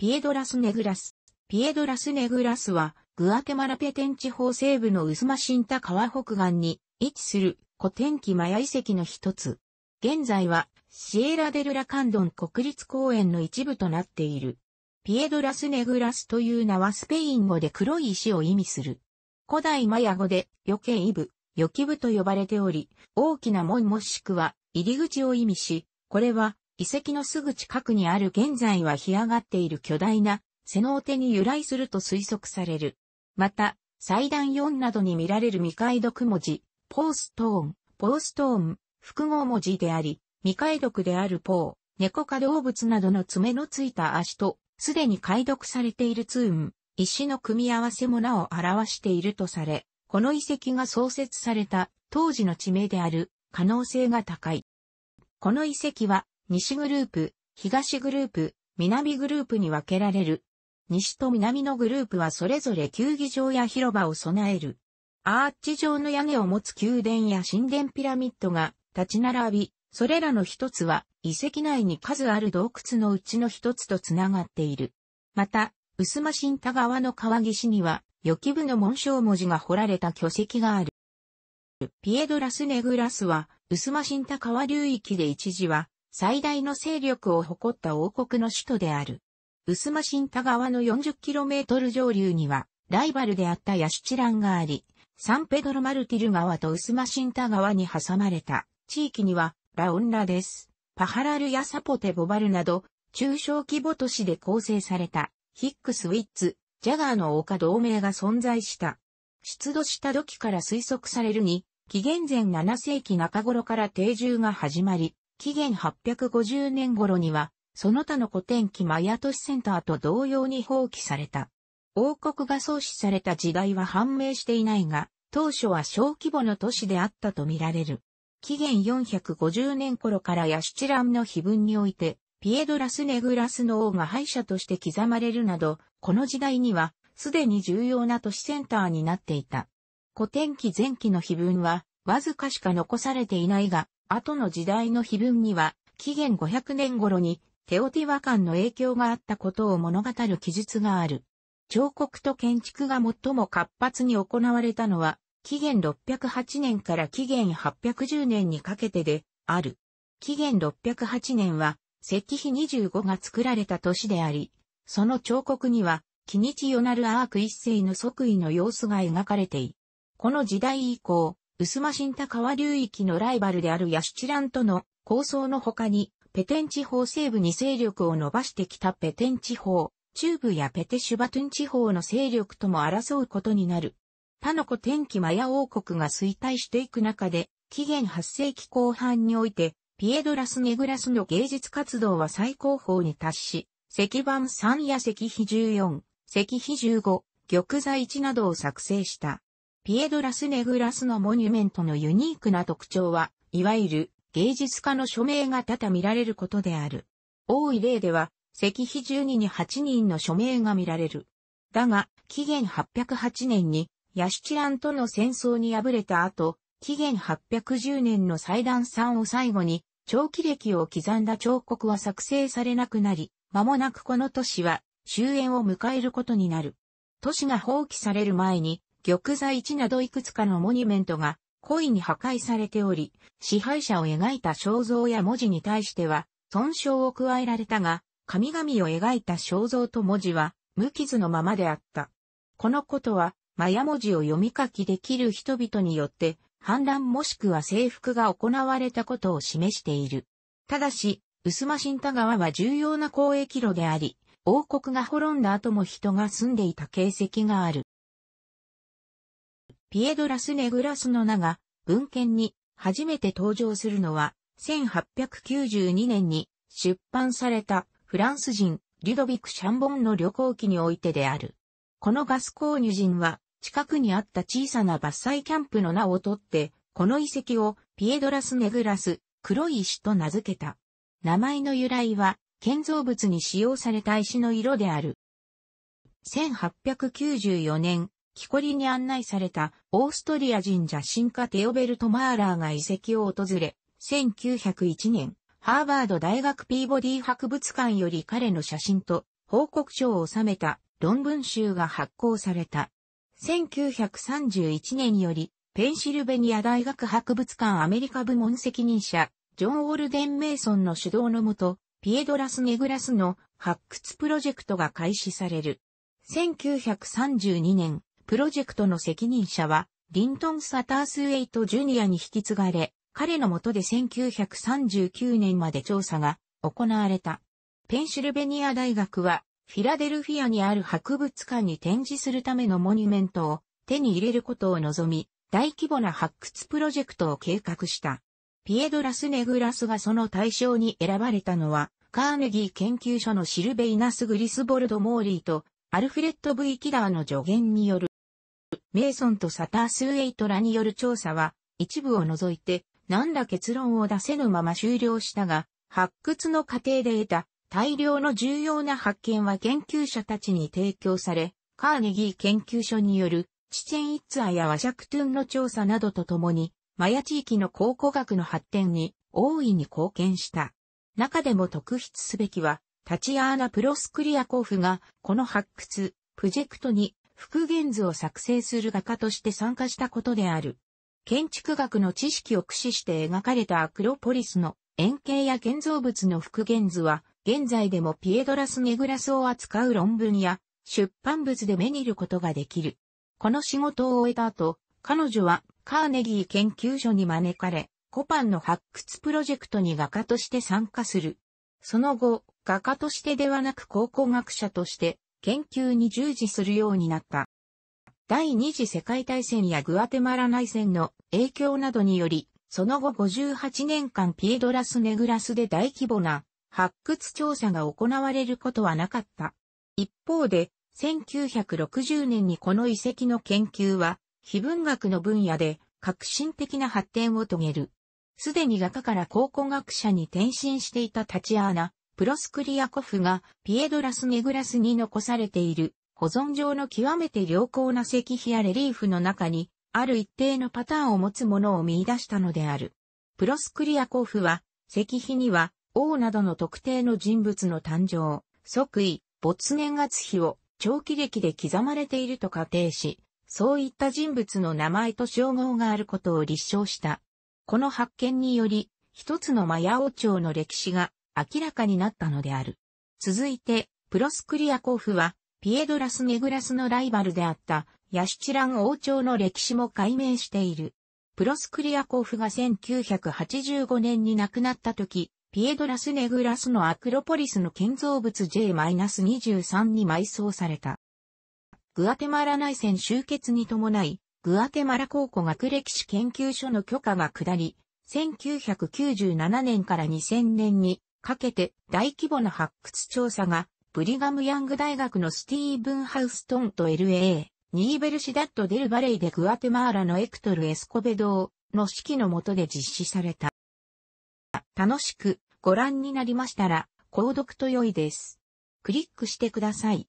ピエドラスネグラス。ピエドラスネグラスは、グアテマラペテン地方西部のウスマシンタ川北岸に位置する古天気マヤ遺跡の一つ。現在は、シエラデルラカンドン国立公園の一部となっている。ピエドラスネグラスという名はスペイン語で黒い石を意味する。古代マヤ語で、余計イブ、予期部と呼ばれており、大きな門もしくは入り口を意味し、これは遺跡のすぐ近くにある現在は干上がっている巨大な背の手に由来すると推測される。また、祭壇4などに見られる未解読文字、ポーストーン、ポーストーン、複合文字であり、未解読であるポー、猫科動物などの爪のついた足と、すでに解読されているツーン、石の組み合わせもなを表しているとされ、この遺跡が創設された当時の地名である可能性が高い。この遺跡は西グループ、東グループ、南グループに分けられる西と南のグループはそれぞれ球技場や広場を備える。アーチ状の屋根を持つ宮殿や神殿ピラミッドが立ち並び、それらの一つは遺跡内に数ある洞窟のうちの一つとつながっている。また、薄間新田川の川岸には、予期部の紋章文字が彫られた巨石がある。ピエドラスネグラスは、薄間新田川流域で一時は、最大の勢力を誇った王国の首都である。薄間新田川の 40km 上流には、ライバルであったヤシチランがあり、サンペドロマルティル川と薄間新田川に挟まれた地域には、ラオンラです。パハラルやサポテボバルなど、中小規模都市で構成された、ヒックスウィッツ、ジャガーの丘同盟が存在した。出土した土器から推測されるに、紀元前7世紀中頃から定住が始まり、紀元850年頃にはその他の古典機マヤ都市センターと同様に放棄された。王国が創始された時代は判明していないが、当初は小規模の都市であったとみられる。紀元450年頃からヤシチランの碑文において、ピエドラス・ネグラスの王が敗者として刻まれるなど、この時代には、すでに重要な都市センターになっていた。古典記前期の碑文は、わずかしか残されていないが、後の時代の碑文には、紀元500年頃にテオティワカンの影響があったことを物語る記述がある。彫刻と建築が最も活発に行われたのは、紀元608年から紀元810年にかけてである。紀元608年は、石碑25が作られた年であり、その彫刻には、キニチヨナルアーク一世の即位の様子が描かれてい。この時代以降、ウスマシンタ川流域のライバルであるヤシチランとの構想の他に、ペテン地方西部に勢力を伸ばしてきたペテン地方、中部やペテシュバトゥン地方の勢力とも争うことになる。他の古天気マヤ王国が衰退していく中で、紀元8世紀後半において、ピエドラス・ネグラスの芸術活動は最高峰に達し、石板3や石碑14、石碑15、玉座1などを作成した。ピエドラス・ネグラスのモニュメントのユニークな特徴は、いわゆる芸術家の署名が多々見られることである。多い例では、石碑12に8人の署名が見られる。だが、紀元808年に、ヤシュチランとの戦争に敗れた後、紀元810年の祭壇3を最後に、長期歴を刻んだ彫刻は作成されなくなり、間もなくこの都市は終焉を迎えることになる。都市が放棄される前に、玉座1などいくつかのモニュメントが故意に破壊されており、支配者を描いた肖像や文字に対しては、損傷を加えられたが、神々を描いた肖像と文字は、無傷のままであった。このことは、マヤ文字を読み書きできる人々によって、反乱もしくは征服が行われたことを示している。ただし、薄間新田川は重要な交易路であり、王国が滅んだ後も人が住んでいた形跡がある。ピエドラス・ネグラスの名が文献に初めて登場するのは1892年に出版されたフランス人リュドビク・シャンボンの旅行記においてである。このガスコーニュ人は近くにあった小さな伐採キャンプの名を取って、この遺跡をピエドラス・ネグラス、黒い石と名付けた。名前の由来は建造物に使用された石の色である。1894年、木こりに案内されたオーストリア人写真家テオベルト・マーラーが遺跡を訪れ、1901年、ハーバード大学ピーボディ博物館より彼の写真と報告書を収めた論文集が発行された。1931年より、ペンシルベニア大学博物館アメリカ部門責任者、ジョン・オールデン・メイソンの主導のもと、ピエドラス・ネグラスの発掘プロジェクトが開始される。1932年、プロジェクトの責任者は、リントン・サタースウェイト・ジュニアに引き継がれ、彼のもとで1939年まで調査が行われた。ペンシルベニア大学は、フィラデルフィアにある博物館に展示するためのモニュメントを手に入れることを望み、大規模な発掘プロジェクトを計画した。ピエドラス・ネグラスがその対象に選ばれたのは、カーネギー研究所のシルベイナス・グリスボルド・モーリーと、アルフレッド・ V・ キダーの助言による。メイソンとサタースウェイトらによる調査は、一部を除いて、何ら結論を出せぬまま終了したが、発掘の過程で得た大量の重要な発見は研究者たちに提供され、カーネギー研究所によるチチェンイッツァやワシャクトゥンの調査などとともに、マヤ地域の考古学の発展に大いに貢献した。中でも特筆すべきは、タチアーナ・プロスクリアコフが、この発掘、プジェクトに復元図を作成する画家として参加したことである。建築学の知識を駆使して描かれたアクロポリスの円形や建造物の復元図は、現在でもピエドラス・ネグラスを扱う論文や出版物で目にることができる。この仕事を終えた後、彼女はカーネギー研究所に招かれ、コパンの発掘プロジェクトに画家として参加する。その後、画家としてではなく考古学者として研究に従事するようになった。第二次世界大戦やグアテマラ内戦の影響などにより、その後58年間ピエドラス・ネグラスで大規模な発掘調査が行われることはなかった。一方で、1960年にこの遺跡の研究は非文学の分野で革新的な発展を遂げる。すでに画家から考古学者に転身していたタチアーナ、プロスクリアコフがピエドラス・ネグラスに残されている保存上の極めて良好な石碑やレリーフの中にある一定のパターンを持つものを見出したのである。プロスクリアコフは石碑には王などの特定の人物の誕生、即位、没年月日を長期歴で刻まれていると仮定し、そういった人物の名前と称号があることを立証した。この発見により、一つのマヤ王朝の歴史が明らかになったのである。続いて、プロスクリアコフは、ピエドラス・ネグラスのライバルであったヤシチラン王朝の歴史も解明している。プロスクリアコフが1985年に亡くなった時、ピエドラス・ネグラスのアクロポリスの建造物 J-23 に埋葬された。グアテマラ内戦終結に伴い、グアテマラ考古学歴史研究所の許可が下り、1997年から2000年にかけて大規模な発掘調査が、ブリガムヤング大学のスティーブン・ハウストンと LA、ニーベルシダット・デル・バレイでグアテマーラのエクトル・エスコベドの指揮の下で実施された。楽しくご覧になりましたら、購読と良いです。クリックしてください。